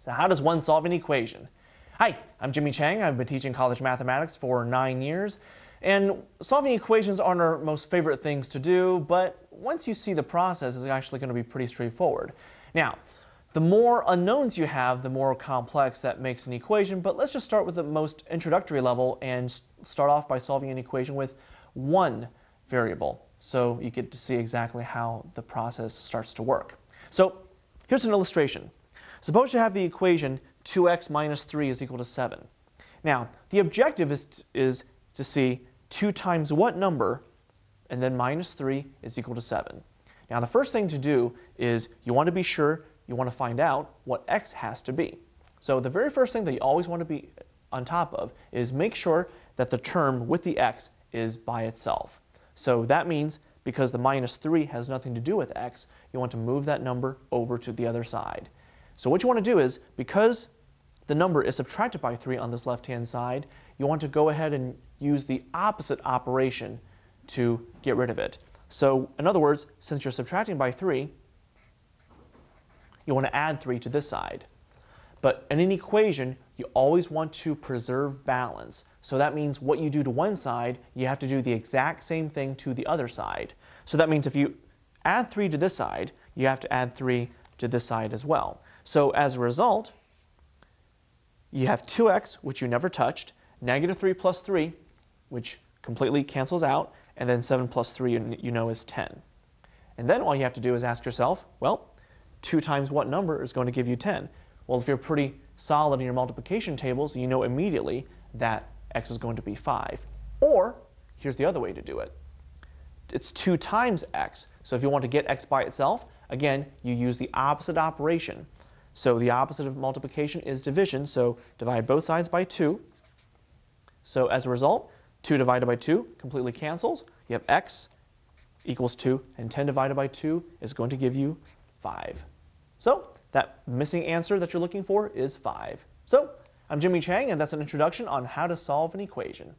So how does one solve an equation? Hi, I'm Jimmy Chang. I've been teaching college mathematics for nine years. And solving equations aren't our most favorite things to do, but once you see the process, it's actually going to be pretty straightforward. Now, the more unknowns you have, the more complex that makes an equation, but let's just start with the most introductory level and start off by solving an equation with one variable. So you get to see exactly how the process starts to work. So here's an illustration. Suppose you have the equation 2x minus 3 is equal to 7. Now, the objective is, is to see 2 times what number, and then minus 3 is equal to 7. Now, the first thing to do is you want to be sure you want to find out what x has to be. So the very first thing that you always want to be on top of is make sure that the term with the x is by itself. So that means because the minus 3 has nothing to do with x, you want to move that number over to the other side. So what you want to do is, because the number is subtracted by 3 on this left-hand side, you want to go ahead and use the opposite operation to get rid of it. So in other words, since you're subtracting by 3, you want to add 3 to this side. But in an equation, you always want to preserve balance. So that means what you do to one side, you have to do the exact same thing to the other side. So that means if you add 3 to this side, you have to add 3 to this side as well. So as a result, you have 2x, which you never touched, negative 3 plus 3, which completely cancels out, and then 7 plus 3 you know is 10. And then all you have to do is ask yourself, well, 2 times what number is going to give you 10? Well, if you're pretty solid in your multiplication tables, you know immediately that x is going to be 5. Or, here's the other way to do it. It's 2 times x. So if you want to get x by itself, again, you use the opposite operation. So the opposite of multiplication is division, so divide both sides by 2. So as a result, 2 divided by 2 completely cancels. You have x equals 2, and 10 divided by 2 is going to give you 5. So that missing answer that you're looking for is 5. So I'm Jimmy Chang, and that's an introduction on how to solve an equation.